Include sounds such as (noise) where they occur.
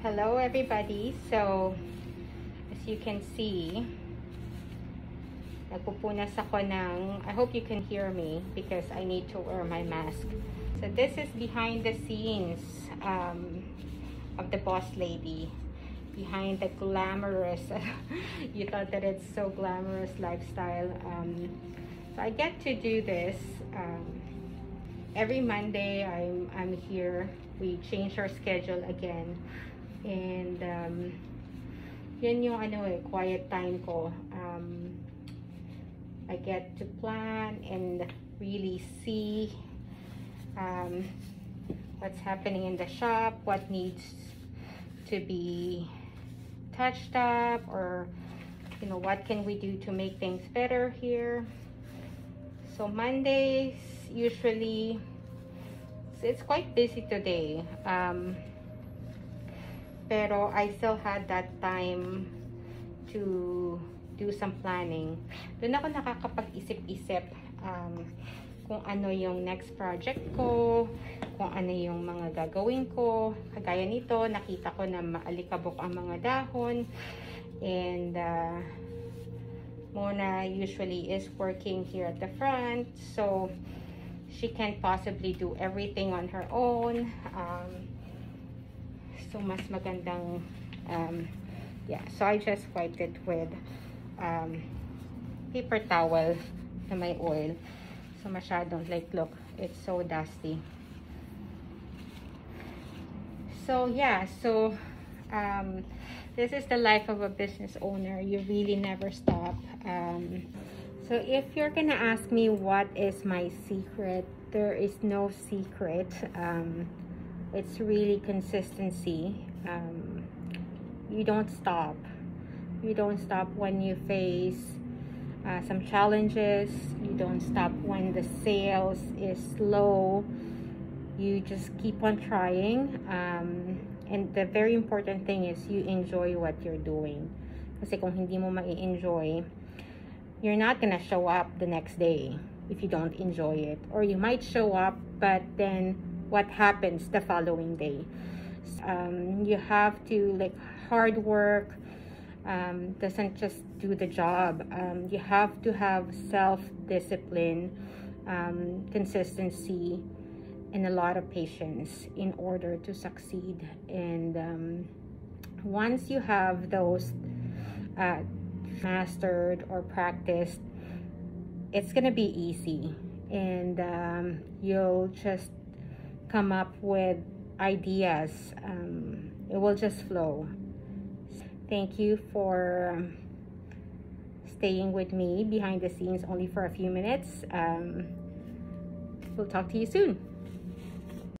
Hello everybody. So, as you can see, nagpupunas ako ng, I hope you can hear me because I need to wear my mask. So this is behind the scenes um, of the boss lady. Behind the glamorous, (laughs) you thought that it's so glamorous lifestyle. Um, so I get to do this um, every Monday. I'm, I'm here. We change our schedule again. And um, yun yung ano eh, quiet time ko. Um, I get to plan and really see um, what's happening in the shop, what needs to be touched up, or you know, what can we do to make things better here. So Mondays, usually, it's quite busy today. Um, pero I still had that time to do some planning. Doon ako nakakapag-isip-isip um, kung ano yung next project ko, kung ano yung mga gagawin ko. Kagaya nito, nakita ko na maalikabok ang mga dahon. And uh, Mona usually is working here at the front. So, she can't possibly do everything on her own. Um, so, mas magandang, um, yeah. So, I just wiped it with um, paper towel na may oil. So, masyadong, like, look, it's so dusty. So, yeah. So, um, this is the life of a business owner. You really never stop. Um, so, if you're gonna ask me what is my secret, there is no secret. Um, it's really consistency. Um, you don't stop. You don't stop when you face uh, some challenges. You don't stop when the sales is low. You just keep on trying. Um, and the very important thing is you enjoy what you're doing. Kasi kung hindi mo mai-enjoy, you're not gonna show up the next day if you don't enjoy it. Or you might show up, but then what happens the following day? Um, you have to, like, hard work, um, doesn't just do the job. Um, you have to have self-discipline, um, consistency, and a lot of patience in order to succeed. And um, once you have those uh, mastered or practiced, it's gonna be easy, and um, you'll just come up with ideas. Um, it will just flow. Thank you for um, staying with me behind the scenes only for a few minutes. Um, we'll talk to you soon.